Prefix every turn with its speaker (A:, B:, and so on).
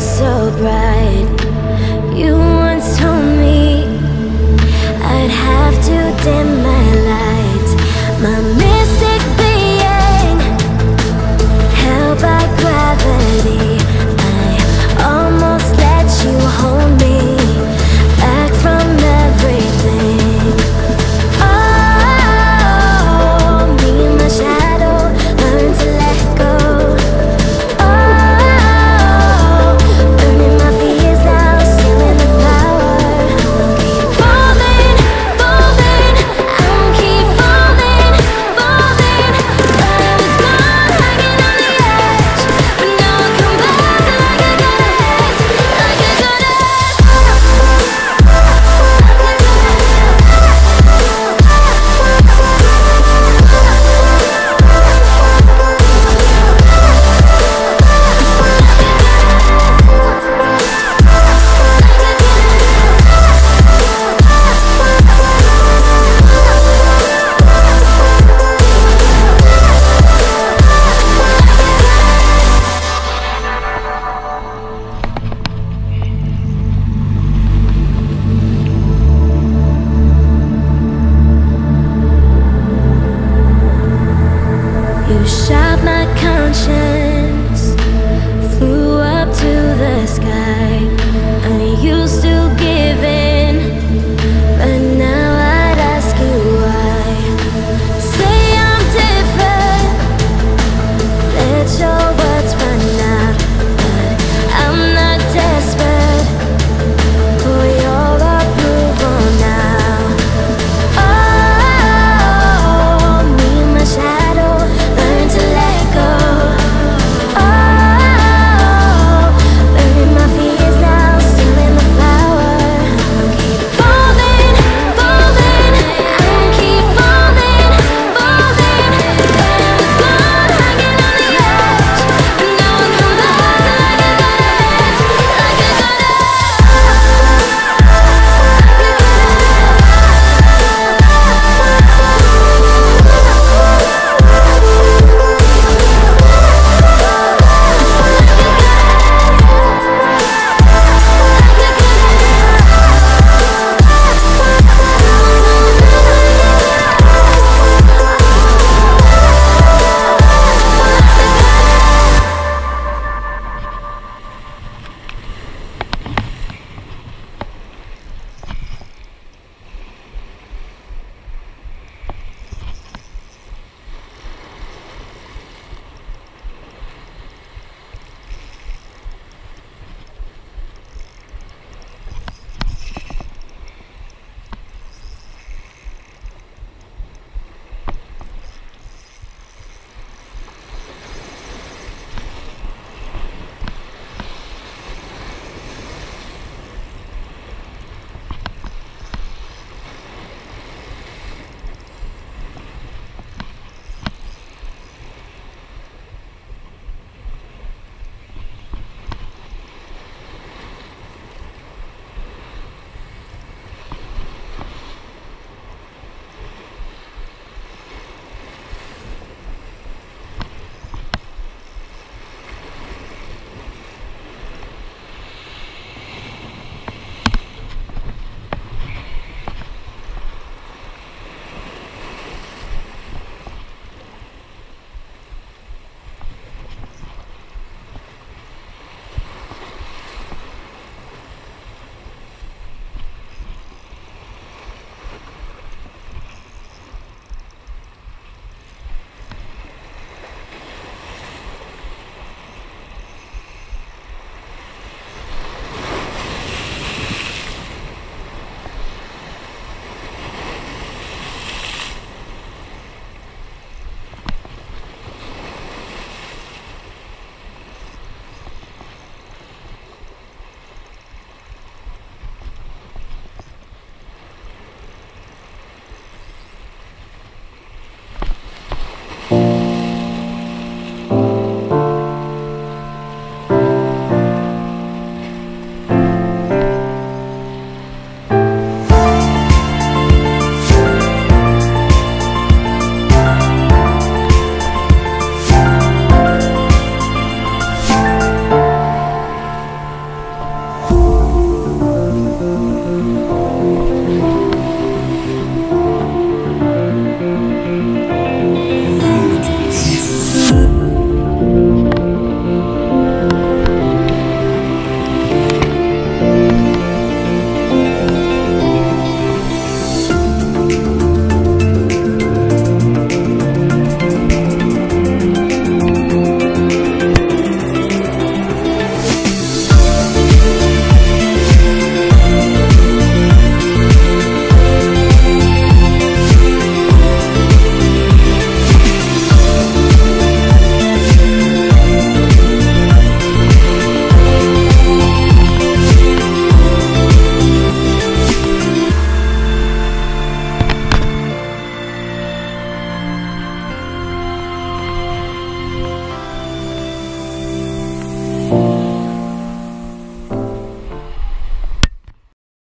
A: so bright. You once told me I'd have to dim my light. My shot my conscience.